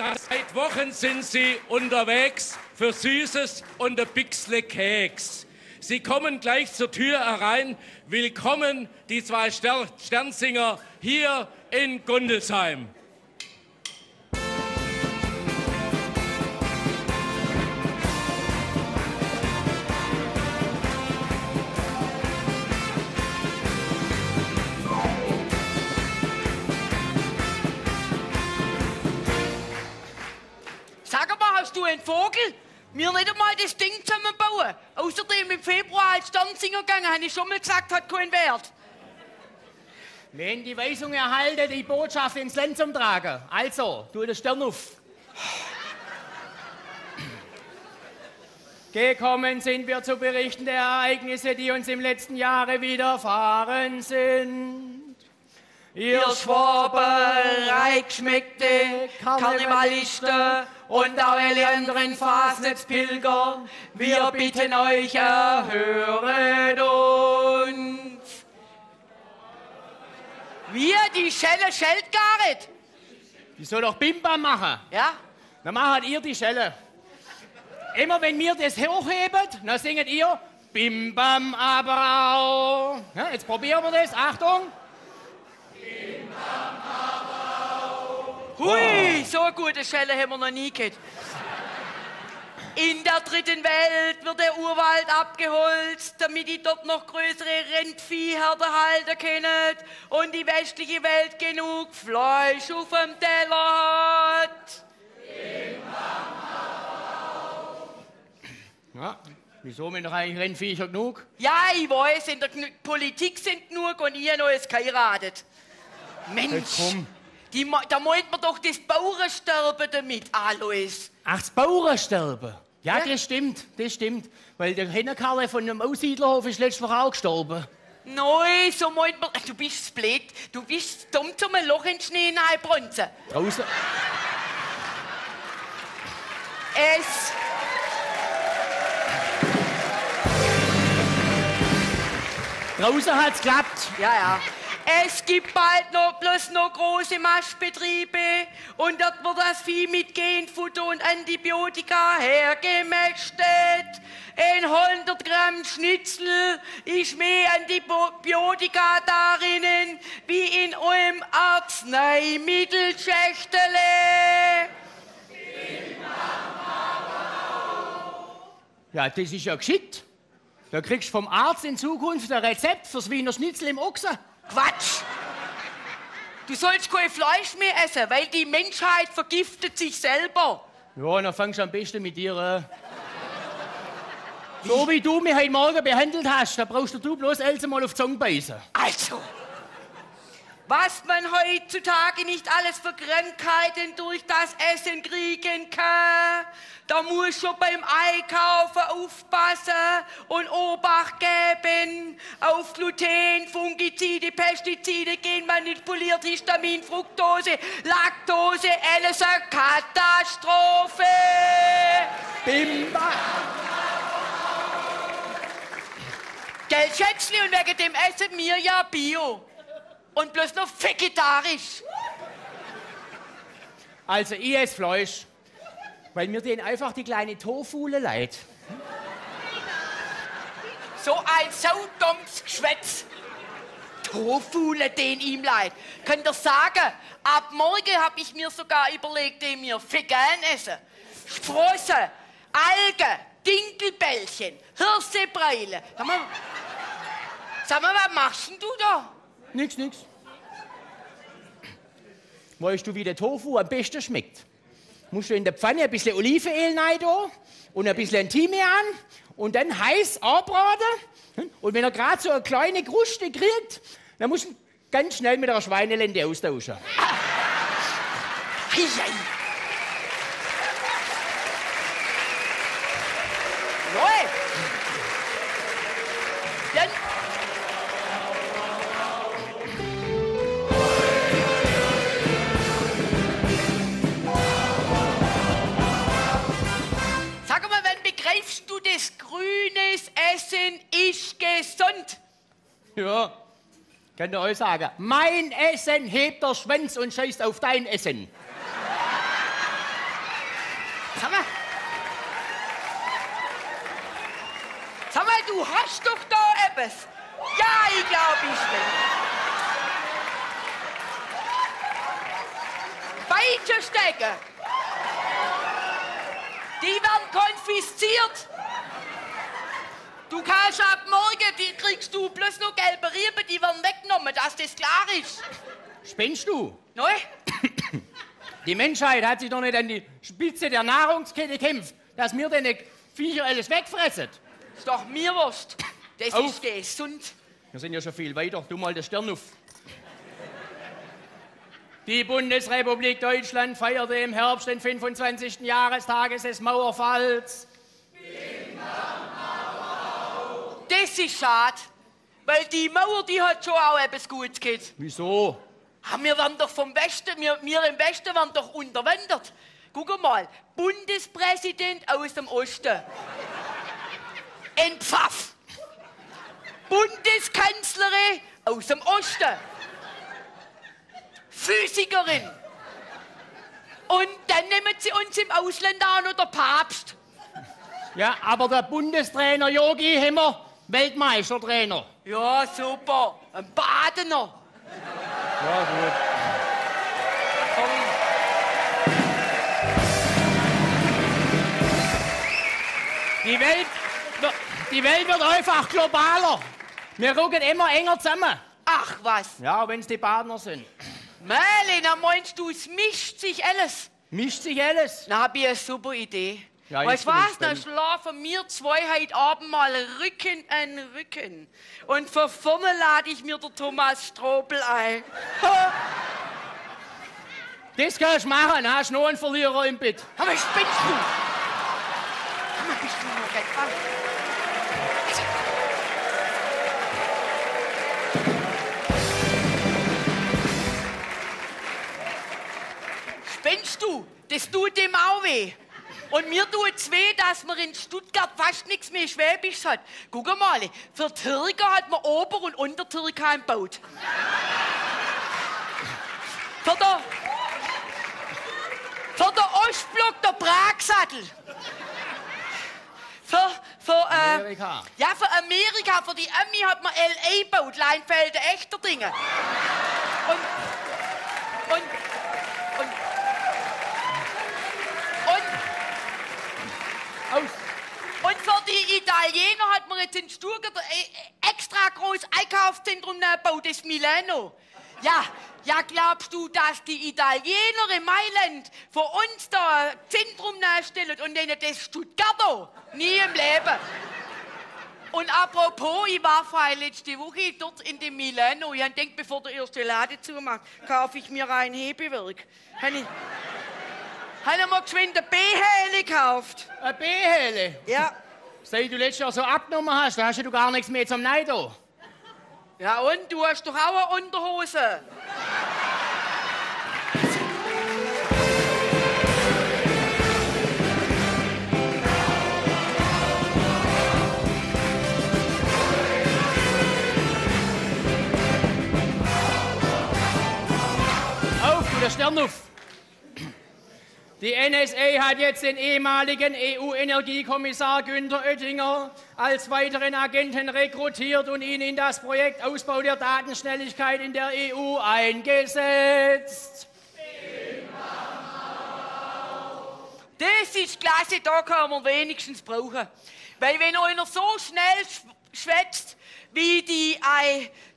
Seit Wochen sind Sie unterwegs für Süßes und ein Bixle Keks. Sie kommen gleich zur Tür herein. Willkommen, die zwei Ster Sternsinger hier in Gundelsheim. Einen Vogel? Mir nicht einmal das Ding zusammenbauen. Außerdem im Februar als Sternsinger gegangen, habe ich schon mal gesagt, hat keinen Wert. Wenn die Weisung erhalten, die Botschaft ins Land zum Tragen. Also, tu den Stern auf. Gekommen sind wir zu berichten der Ereignisse, die uns im letzten Jahre widerfahren sind. Ihr Schwaben, Reichschmeckte, Karnevalisten und auch alle anderen Fasnitzpilger, wir bitten euch, erhöret uns. Wir, die Schelle schellt gar nicht. Die soll doch Bimbam machen. Ja? Dann macht ihr die Schelle. Immer wenn wir das hochheben, dann singet ihr Bim Bam aber auch. Ja, jetzt probieren wir das. Achtung. Hui, so eine gute Schelle haben wir noch nie gehabt. In der dritten Welt wird der Urwald abgeholzt, damit die dort noch größere Rindviehherden halten können und die westliche Welt genug Fleisch auf dem Teller hat. Ja, wieso wir doch eigentlich Rennviecher genug? Ja, ich weiß, in der Politik sind genug und ihr noch jetzt geheiratet. Mensch, komm. Die, da meint man doch das Bauernsterben damit, Alois. Ach, das Bauernsterben. Ja, Ja. das stimmt, das stimmt. Weil der Hennerkarle von einem Aussiedlerhof ist letztes Woche auch gestorben. Nein, so meint man. Du bist blöd. Du bist dumm zum Loch in den Schnee hineinbronzen. Draußen. Es. Draußen hat's geklappt. Ja, ja. Es gibt bald noch bloß noch große Maschbetriebe und dort wird das Vieh mit Genfutter und Antibiotika hergemästet. Ein 100 Gramm Schnitzel ist mehr Antibiotika darin wie in eurem Arzneimittelschächtele. Ja, das ist ja geschickt. Da kriegst du vom Arzt in Zukunft ein Rezept fürs Wiener Schnitzel im Ochsen. Quatsch! Du sollst kein Fleisch mehr essen, weil die Menschheit vergiftet sich selber. Ja, dann fangst du am besten mit dir an. So wie du mich heute Morgen behandelt hast, da brauchst du bloß Else mal auf die Zunge beißen. Also, was man heutzutage nicht alles für Krankheiten durch das Essen kriegen kann, da muss schon beim Einkaufen aufpassen und Obacht geben auf Gluten, Fungizide, Pestizide, genmanipuliert Histamin, Fructose, Laktose, alles eine Katastrophe. Bimba! Gell, Schätzli, und wegen dem essen wir ja Bio. Und bloß noch vegetarisch. Also, ich esse Fleisch, weil mir den einfach die kleine Tofule leid. So ein saudummes Geschwätz. Tofule, den ihm leid. Könnt ihr sagen, ab morgen hab ich mir sogar überlegt, den mir vegan essen. Sprossen, Algen, Dinkelbällchen, Hirsebreile. Sag mal, sag mal, was machst denn du da? Nix, nix. Weißt du, wie der Tofu am besten schmeckt? Musst du in der Pfanne ein bisschen Olivenöl rein und ein bisschen Thymian und dann heiß anbraten. Und wenn er gerade so eine kleine Kruste kriegt, dann musst du ganz schnell mit einer Schweinelende austauschen. Ei, Könnt ihr euch sagen, mein Essen hebt der Schwanz und scheißt auf dein Essen. Sag mal. Sag mal, du hast doch da etwas. Ja, ich glaube ich nicht. Beiche. Die werden konfisziert. Du kannst ab morgen, die kriegst du bloß noch gelbe Riemen, die werden weggenommen, dass das klar ist. Spinnst du? Neu? Die Menschheit hat sich doch nicht an die Spitze der Nahrungskette gekämpft, dass wir den Viecher alles wegfressen. Ist doch mir Wurst. Das Auf. ist gesund. Wir sind ja schon viel weiter. Du mal den Stern auf. Die Bundesrepublik Deutschland feierte im Herbst den 25. Jahrestag des Mauerfalls. Das ist schade. Weil die Mauer, die hat schon auch etwas Gutes gehabt. Wieso? Ah, wir werden doch vom Westen, wir, wir im Westen werden doch unterwandert. Guck mal, Bundespräsident aus dem Osten. Entpfaff. Bundeskanzlerin aus dem Osten. Physikerin. Und dann nehmen sie uns im Ausland an oder Papst. Ja, aber der Bundestrainer Yogi Himmer, Weltmeistertrainer. Ja, super. Ein Badener. Ja, gut. Die Welt, wird- die Welt wird einfach globaler. Wir rücken immer enger zusammen. Ach was. Ja, wenn es die Partner sind. Melina, meinst du, es mischt sich alles? Mischt sich alles. Na, hab ich eine super Idee. Ja, weißt ich? Dann gespannt. schlafen wir zwei heute Abend mal Rücken an Rücken. Und von vorne lade ich mir der Thomas Strobel ein. Das kannst du machen, hast du noch einen Verlierer im Bett. Aber spinnst du? Mal, bist du noch wach? Spinnst du? Das tut dem auch weh. Und mir tut es weh, dass man in Stuttgart fast nichts mehr Schwäbisch hat. Guck mal, für Türker hat man Ober- und Untertürker gebaut. Für den, für den Ostblock der Pragsattel. Für, für, äh, Amerika. ja, für Amerika, für die Ami hat man L.A. gebaut, Leinfelder, echter Dinge. Und, Aus. und für die Italiener hat man jetzt in Stuttgart ein äh, extra großes Einkaufszentrum gebaut, das Milano. Ja, ja, glaubst du, dass die Italiener in Mailand für uns da ein Zentrum nachstellen und denen das Stuttgarter? Nie im Leben. Und apropos, ich war vorher letzte Woche dort in dem Milano. Ich gedacht, bevor der erste Laden zumacht, kaufe ich mir ein Hebewerk. Habe ich, hab ich mir geschwind eine B-Häle gekauft. Eine B-Helle. Ja. Seit du letztes Jahr so abgenommen hast, da hast du gar nichts mehr zum Neido. Ja, und du hast doch auch eine Unterhose. Auf, du der Stern auf. Die NSA hat jetzt den ehemaligen EU-Energiekommissar Günther Oettinger als weiteren Agenten rekrutiert und ihn in das Projekt Ausbau der Datenschnelligkeit in der EU eingesetzt. Das ist klasse, da kann man wenigstens brauchen. Weil wenn einer so schnell sch schwätzt, wie die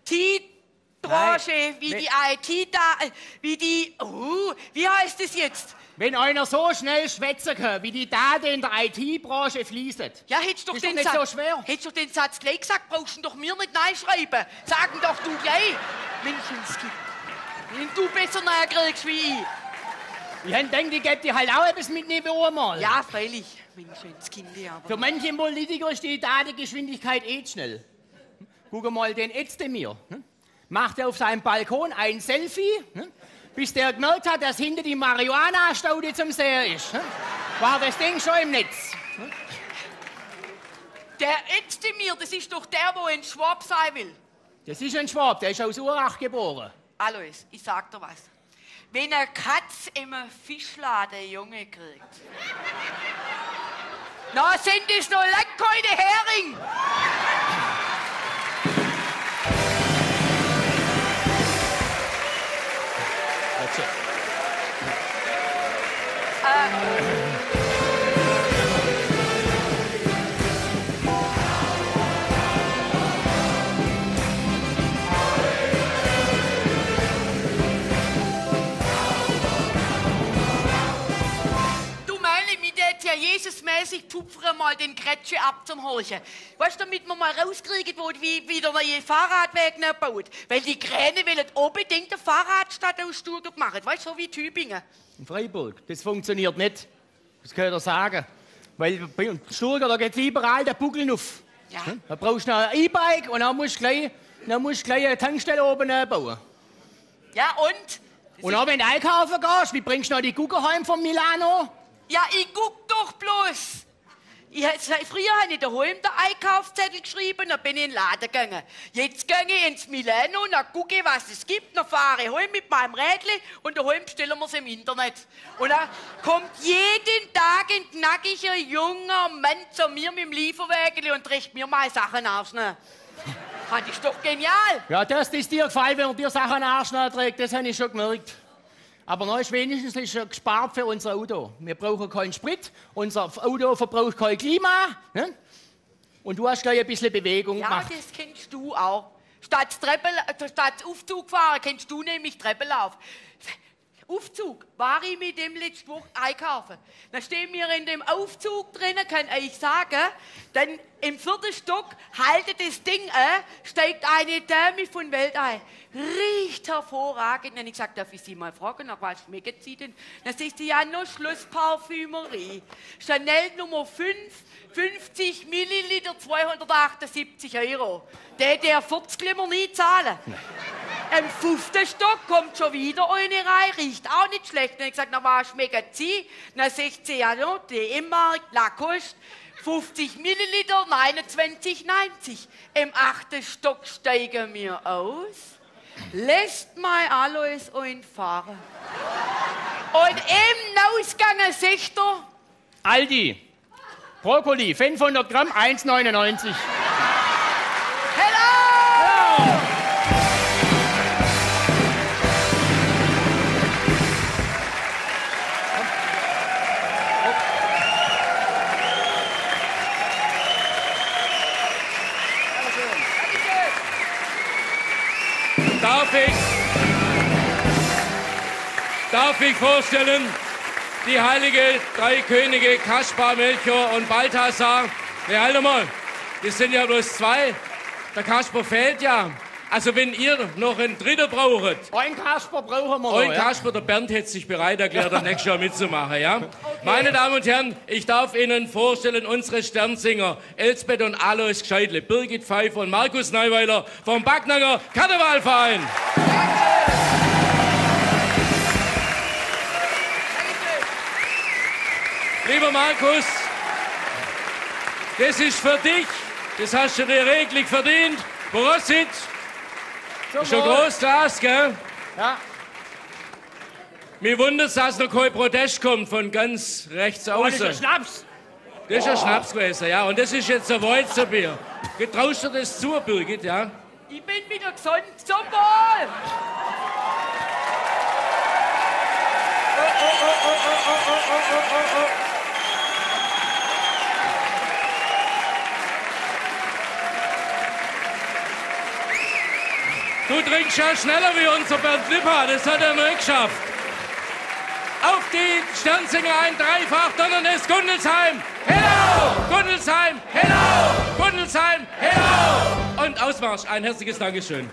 IT-Branche, Nein, wie die IT, da, wie die, uh, wie heißt es jetzt? Wenn einer so schnell schwätzen kann, wie die Daten in der IT-Branche fließen. Ja, hättest doch Ist doch den nicht Satz, so schwer. Hättest doch den Satz gleich gesagt, brauchst du doch mir nicht schreiben. Sagen doch du gleich. Menschenskind. Wenn du besser kriegst wie ich. Ich hab gedacht, ich geb dir halt auch etwas mit Niveau mal. Ja, freilich. Menschenskind, aber. Für manche Politiker ist die Datengeschwindigkeit eh schnell. Guck mal den Özdemir. hm? Macht er auf seinem Balkon ein Selfie, hm? Bis der gemerkt hat, dass hinter die Marihuana-Staude zum Sehen ist. hm? War das Ding schon im Netz. Der Özdemir, das ist doch der, wo ein Schwab sein will. Das ist ein Schwab, der ist aus Urach geboren. Alois, ich sag dir was. Wenn eine Katz im Fischladen Junge kriegt, na sind das noch lang der Jesusmäßig tupfere mal den Kretsche ab zum Horchen. Weißt du, damit wir mal rauskriegen, wo wie, wie der neue Fahrradweg nicht baut. Weil die Kräne wollen unbedingt eine Fahrradstadt aus Stuttgart machen. Weißt du, so wie Tübingen. In Freiburg. Das funktioniert nicht. Das kann ich dir sagen. Weil bei in Stuttgart, da geht überall der Buckel auf. Ja. Da brauchst du noch ein E-Bike und dann musst du gleich, dann musst du gleich eine Tankstelle oben äh, bauen. Ja, und? Das Und auch wenn du einkaufen gehst, wie bringst du noch die Guggenheim von Milano? Ja, ich guck doch bloß. Ich, früher habe ich daheim den Einkaufszettel geschrieben, dann bin ich in den Laden gegangen. Jetzt gehe ich ins Milano, dann gucke ich, was es gibt, dann fahre ich heim mit meinem Rädchen und daheim bestellen wir es im Internet. Und dann kommt jeden Tag ein knackiger, junger Mann zu mir mit dem Lieferwägel und trägt mir meine Sachen aus. Ne? Fand ich doch genial. Ja, das ist dir gefallen, wenn er dir Sachen trägt, das habe ich schon gemerkt. Aber noch ist wenigstens ist schon gespart für unser Auto. Wir brauchen keinen Sprit, unser Auto verbraucht kein Klima. Ne? Und du hast gleich ein bisschen Bewegung Ja, gemacht. das kennst du auch. Statt, Treppe, äh, statt Aufzug fahren, kennst du nämlich Treppenlauf. Aufzug, war ich mit dem letzte Woche einkaufen. Dann stehen wir in dem Aufzug drinnen, kann ich sagen, dann im vierten Stock haltet das Ding an, steigt eine Dame von Welt ein. Riecht hervorragend. Dann habe ich gesagt, darf ich Sie mal fragen, nach was schmeckt sie denn? Dann sagt sie, ja, nur Schlussparfümerie. Chanel Nummer 5, 50 Milliliter, 278 Euro. Der, der 40 Glimmer nie zahlen. Im fünften Stock kommt schon wieder eine rein, riecht auch nicht schlecht. Dann ich gesagt, na was schmeckt sie? Dann sagt sie, ja, no, D-Mark, Lacoste, 50 Milliliter, 29,90. Im achten Stock steigen wir aus, lässt mein Alois einfahren. Und im Ausgang sagt er, Aldi, Brokkoli, 500 Gramm, 1,99. Darf ich vorstellen, die heilige drei Könige Kaspar, Melchior und Balthasar. Ne, halt mal, das sind ja bloß zwei. Der Kaspar fehlt ja. Also wenn ihr noch einen Dritten braucht, Ein Kasper brauchen wir noch. Ja? Kasper, der Bernd hätte sich bereit erklärt, am nächsten Jahr mitzumachen, ja? Meine Damen und Herren, ich darf Ihnen vorstellen, unsere Sternsinger Elsbeth und Alois Gescheidle, Birgit Pfeiffer und Markus Neuweiler vom Backnanger Karnevalverein. Lieber Markus, das ist für dich, das hast du dir reglich verdient. Zum schon groß Glas, gell? Ja. Mir wundert es, dass noch kein Protest kommt von ganz rechts Oh, das ist außen. ein Schnaps. Das ist ein Schnaps gewesen, ja. Und das ist jetzt ein Weizenbier. Traust du das zu, Birgit, ja? Ich bin wieder gesund. Zum Wohl! Du trinkst ja schneller wie unser Bernd Lipper, das hat er nicht geschafft. Auf die Sternsinger ein Dreifach donnerndes Gundelsheim. Hello! Gundelsheim! Hello! Gundelsheim! Hello! Und Ausmarsch. Ein herzliches Dankeschön.